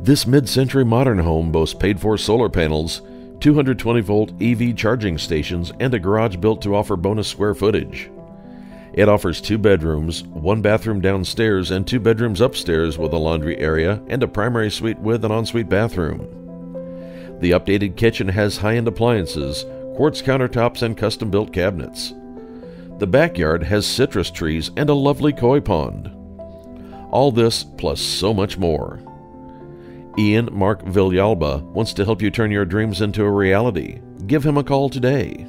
This mid century modern home boasts paid for solar panels, 220 volt EV charging stations, and a garage built to offer bonus square footage. It offers two bedrooms, one bathroom downstairs, and two bedrooms upstairs with a laundry area and a primary suite with an ensuite bathroom. The updated kitchen has high end appliances, quartz countertops, and custom built cabinets. The backyard has citrus trees and a lovely koi pond. All this plus so much more. Ian Mark Villalba wants to help you turn your dreams into a reality. Give him a call today.